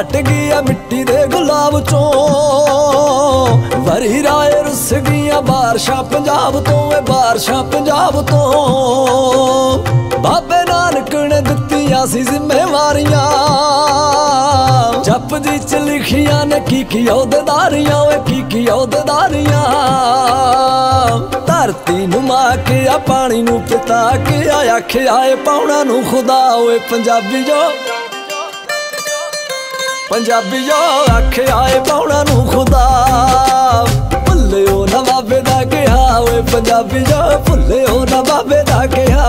ਘਟ ਗਈ ਮਿੱਟੀ ਦੇ ਗੁਲਾਬ ਚੋਂ। ਵਰੀ ਰਾਏ ਰੁੱਸ ਗਈਆਂ ਬਾਰਸ਼ਾਂ ਪੰਜਾਬ ਤੋਂ, ਏ ਬਾਰਸ਼ਾਂ ਪੰਜਾਬ ਤੋਂ। ਬਾਬੇ ਨਾਨਕ ਨੇ ਦਿੱਤੀਆਂ ਸੀ ਜ਼ਿੰਮੇਵਾਰੀਆਂ। ਜਪ ਜੀ ਚ ਲਿਖੀਆਂ ਨੇ ਕੀ ਕੀ ਅਹੁਦੇਦਾਰੀਆਂ, ਓਏ ਕੀ ਕੀ ਅਹੁਦੇਦਾਰੀਆਂ। ਧਰਤੀ ਨੂੰ ਮਾਂ ਕੇ ਆ, ਪਾਣੀ ਨੂੰ ਪਿਤਾ ਕੇ ਆ, ਆਖਿਆ ਏ ਪਾਉਣਾ ਨੂੰ ਖੁਦਾ, ਓਏ ਪੰਜਾਬੀ ਜੋ। ਪੰਜਾਬੀ ਜੋ ਆਖਿਆ ਏ ਪਾਉਣਾ ਨੂੰ ਖੁਦਾ। ਭੁੱਲਿਓ ਨਾ ਬਾਬੇ ਦਾ ਕਿਹਾ, ਓਏ ਪੰਜਾਬੀ ਜੋ ਭੁੱਲਿਓ ਨਾ ਬਾਬੇ ਦਾ ਕਿਹਾ।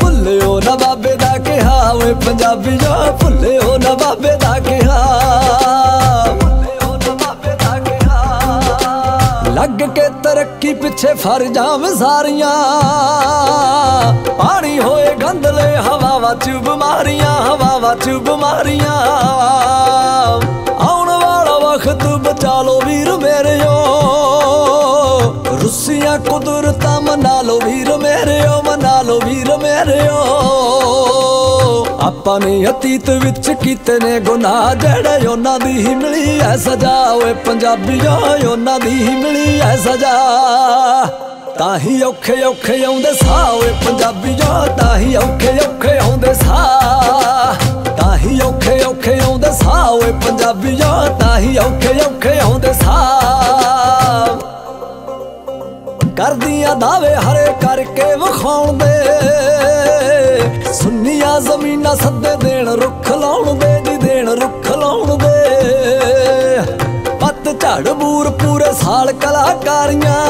ਭੁੱਲਿਓ ਨਾ ਬਾਬੇ ਦਾ ਕਿਹਾ, ਓਏ ਪੰਜਾਬੀ ਜੋ ਭੁੱਲਿਓ ਨਾ ਬਾਬੇ ਦਾ ਕਿਹਾ। ਭੁੱਲਿਓ ਨਾ ਦਾ ਕਿਹਾ। ਲੱਗ ਕੇ ਤਰੱਕੀ ਪਿੱਛੇ ਫਰ ਜਾਵ ਸਾਰੀਆਂ। ਹਵਾਵਾਂ ਚ ਬਿਮਾਰੀਆਂ ਹਵਾਵਾਂ ਚ ਬਿਮਾਰੀਆਂ ਆਉਣ ਵਾਲਾ ਵਕਤ ਬਚਾ ਲੋ ਵੀਰ ਮੇਰਿਓ। ਰੁੱਸੀਆਂ ਕੁਦਰਤਾਂ ਮਨਾ ਲੋ ਵੀਰ ਮੇਰਿਓ, ਮਨਾ ਲੋ ਵੀਰ ਮੇਰਿਓ। ਆਪਾਂ ਨੇ ਅਤੀਤ ਵਿੱਚ ਕੀਤੇ ਨੇ ਗੁਨਾਹ, ਜਿਹੜੇ ਉਹਨਾਂ ਦੀ ਹੀ ਮਿਲੀ ਐ ਸਜ਼ਾ। ਓਏ ਪੰਜਾਬੀਓ ਉਹਨਾਂ ਦੀ ਹੀ ਮਿਲੀ ਐ ਸਜ਼ਾ। ਤਾਹੀ ਔਖੇ ਔਖੇ ਆਉਂਦੇ ਸਾਹ ਓਏ ਪੰਜਾਬੀਓ ਤਾਹੀ ਔਖੇ ਔਖੇ ਆਉਂਦੇ ਸਾਹ। ਤਾਂਹੀ ਔਖੇ ਔਖੇ ਆਉਂਦੇ ਸਾਹ ਓਏ ਪੰਜਾਬੀਓ ਤਾਹੀ ਔਖੇ ਔਖੇ ਆਉਂਦੇ ਸਾਹ। ਕਰਦੀਆਂ ਦਾਵੇ ਹਰੇ ਕਰਕੇ ਵਿਖਾਉਣ ਦੇ ਸੁੰਨੀਆਂ ਜ਼ਮੀਨਾਂ ਸੱਦੇ ਦੇਣ ਰੁੱਖ ਲਾਉਣ ਦੇ ਜੀ ਦੇਣ ਰੁੱਖ ਲਾਉਣ ਦੇ ਪੱਤ ਝੜ ਬੂਰ ਪੂਰੇ ਸਾਲ ਕਲਾਕਾਰੀਆਂ।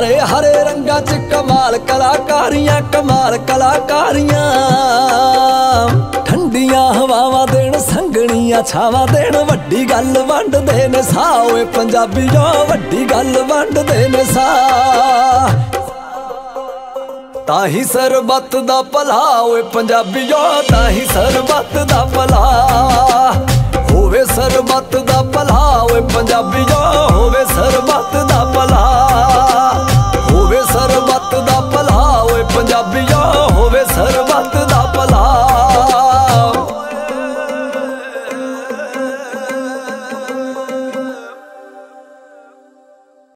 ਹਰੇ ਹਰੇ ਰੰਗਾਂ 'ਚ ਕਮਾਲ ਕਲਾਕਾਰੀਆਂ ਕਮਾਲ ਕਲਾਕਾਰੀਆਂ। ਠੰਡੀਆਂ ਹਵਾਵਾਂ ਦੇਣ ਸੰਗਣੀਆਂ ਛਾਵਾਂ ਦੇਣ, ਵੱਡੀ ਗੱਲ ਵੰਡਦੇ ਨੇ ਸਾਹ ਓਏ ਪੰਜਾਬੀਓ, ਵੱਡੀ ਗੱਲ ਵੰਡਦੇ ਨੇ ਸਾਹ। ਤਾਂ ਹੀ ਸਰਬੱਤ ਦਾ ਭਲਾ ਓਏ ਪੰਜਾਬੀਓ, ਤਾਂ ਹੀ ਸਰਬੱਤ ਦਾ ਭਲਾ सर्व